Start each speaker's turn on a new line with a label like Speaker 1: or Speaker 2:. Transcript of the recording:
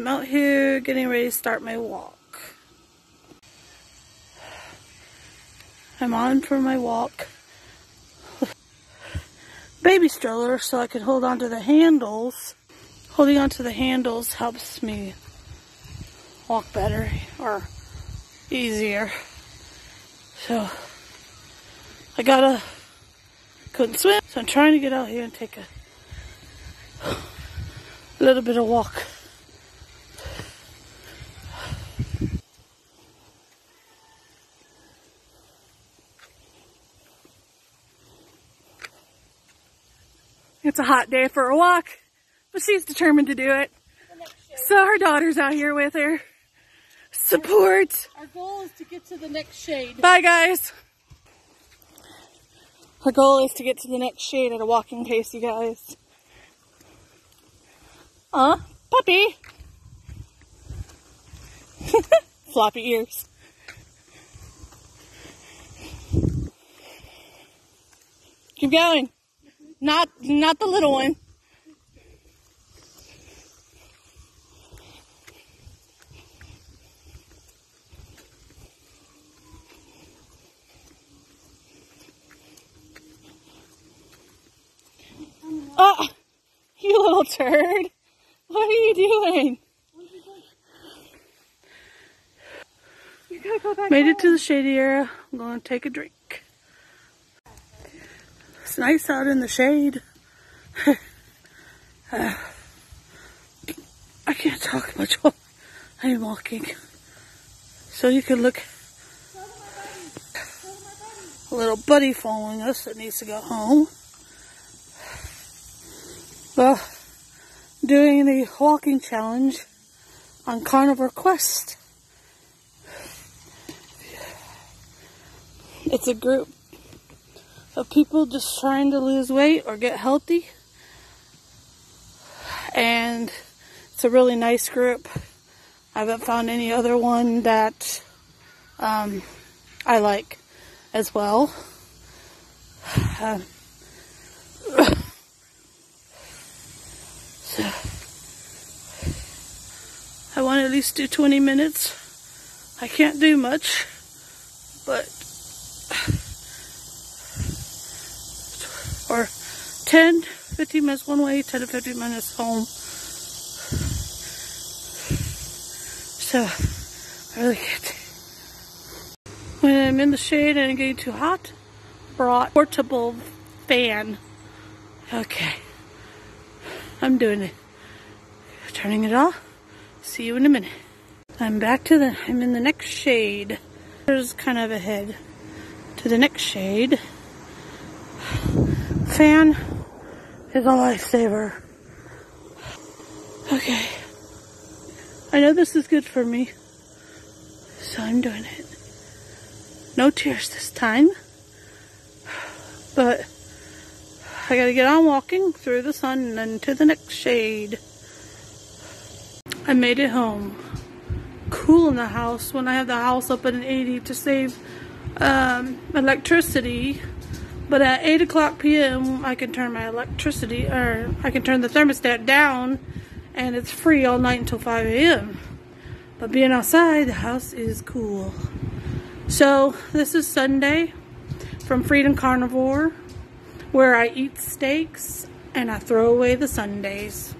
Speaker 1: I'm out here getting ready to start my walk. I'm on for my walk. Baby stroller so I can hold on to the handles. Holding on to the handles helps me walk better or easier. So I gotta couldn't swim, so I'm trying to get out here and take a little bit of walk. It's a hot day for a walk, but she's determined to do it. So her daughter's out here with her. Support.
Speaker 2: Our goal is to get to the next shade.
Speaker 1: Bye guys. Our goal is to get to the next shade at a walking pace, you guys. Uh, puppy. Floppy ears. Keep going. Not, not the little one. Oh, you little turd. What are you doing?
Speaker 2: You gotta go back
Speaker 1: Made it to the shady area. I'm to take a drink. It's nice out in the shade. Uh, I can't talk much I'm walking. So you can look. A little buddy following us that needs to go home. Well, doing the walking challenge on Carnivore Quest. It's a group of people just trying to lose weight or get healthy. And it's a really nice group. I haven't found any other one that um, I like as well. Um, so I want to at least do 20 minutes. I can't do much, but or 10, 15 minutes one way, 10 to 15 minutes home. So, I really can't. When I'm in the shade and I'm getting too hot, brought portable fan. Okay. I'm doing it. Turning it off. See you in a minute. I'm back to the, I'm in the next shade. There's kind of ahead to the next shade. Fan is a lifesaver. Okay. I know this is good for me. So I'm doing it. No tears this time. But I gotta get on walking through the sun and to the next shade. I made it home. Cool in the house when I have the house up at an 80 to save um, electricity. But at 8 o'clock p.m. I can turn my electricity, or I can turn the thermostat down and it's free all night until 5 a.m. But being outside, the house is cool. So this is Sunday from Freedom Carnivore where I eat steaks and I throw away the Sundays.